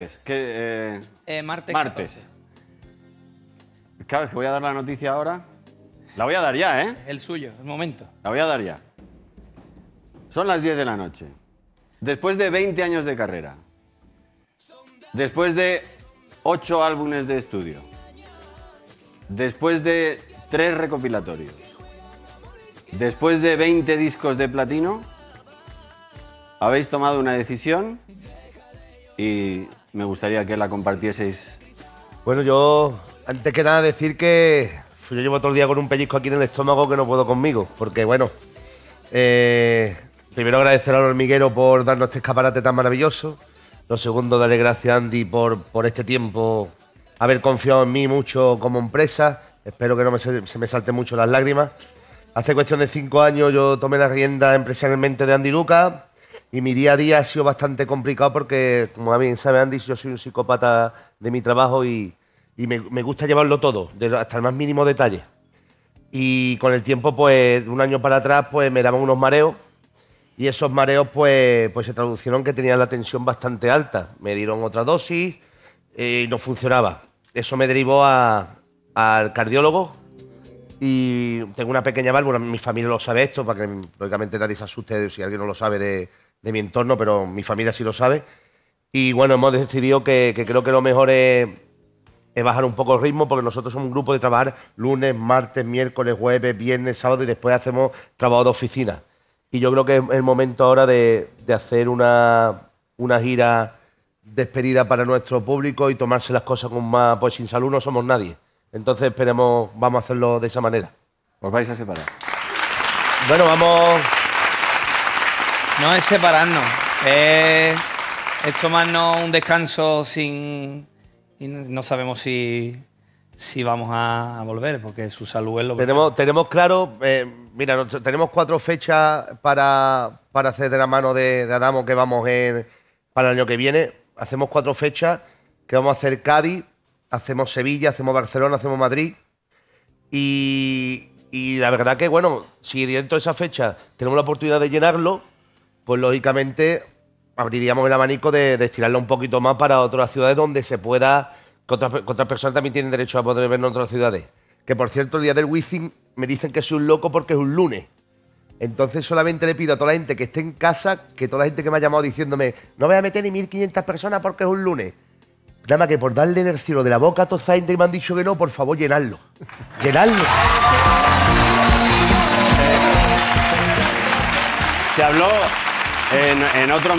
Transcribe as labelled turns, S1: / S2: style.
S1: Es que, eh,
S2: Eh, martes.
S1: martes. Claro, que voy a dar la noticia ahora. La voy a dar ya, ¿eh?
S2: 14. El suyo, el momento.
S1: La voy a dar ya. Son las 10 de la noche. Después de 20 años de carrera. Después de 8 álbumes de estudio. Después de 3 recopilatorios. Después de 20 discos de platino. Habéis tomado una decisión y me gustaría que la compartieseis.
S3: Bueno, yo, antes que nada, decir que yo llevo todo el día con un pellizco aquí en el estómago que no puedo conmigo. Porque, bueno, eh, primero agradecer al hormiguero por darnos este escaparate tan maravilloso. Lo segundo, darle gracias a Andy por, por este tiempo, haber confiado en mí mucho como empresa. Espero que no me se me salten mucho las lágrimas. Hace cuestión de cinco años yo tomé la rienda empresarialmente de Andy Lucas y mi día a día ha sido bastante complicado porque, como bien sabe Andy, yo soy un psicópata de mi trabajo y, y me, me gusta llevarlo todo, hasta el más mínimo detalle. Y con el tiempo, pues, un año para atrás, pues me daban unos mareos y esos mareos, pues, pues se traducieron que tenía la tensión bastante alta. Me dieron otra dosis eh, y no funcionaba. Eso me derivó a- al cardiólogo y tengo una pequeña válvula. Mi familia lo sabe esto, para que lógicamente nadie se asuste si alguien no lo sabe de, de mi entorno, pero mi familia sí lo sabe. Y bueno, hemos decidido que, que creo que lo mejor es, es bajar un poco el ritmo, porque nosotros somos un grupo de trabajar lunes, martes, miércoles, jueves, viernes, sábado y después hacemos trabajo de oficina. Y yo creo que es el momento ahora de, de hacer una, una gira despedida para nuestro público y tomarse las cosas con más, pues sin salud no somos nadie. Entonces esperemos, vamos a hacerlo de esa manera.
S1: Os vais a separar.
S3: Bueno, vamos.
S2: No es separarnos, es, es tomarnos un descanso sin. Y no sabemos si, si vamos a, a volver, porque su salud es lo que.
S3: Tenemos, tenemos claro, eh, mira, nos- tenemos cuatro fechas para, para hacer de la mano de, de Adamo que vamos en, para el año que viene. Hacemos cuatro fechas que vamos a hacer Cádiz, hacemos Sevilla, hacemos Barcelona, hacemos Madrid. Y, y la verdad que, bueno, si dentro de esa fecha tenemos la oportunidad de llenarlo, pues lógicamente abriríamos el abanico de, de estirarlo un poquito más para otras ciudades donde se pueda, que otras, personas también tienen derecho a poder vernos en otras ciudades. Que por cierto, el día del Wizzing me dicen que soy un loco porque es un lunes. Entonces solamente le pido a toda la gente que esté en casa, que toda la gente que me ha llamado diciéndome, no voy a meter ni 1.500 personas porque es un lunes. Nada más que por darle el cielo de la boca a toda esa gente que me han dicho que no, por favor, llenarlo. Llenarlo.
S1: Se habló en, en otro momento.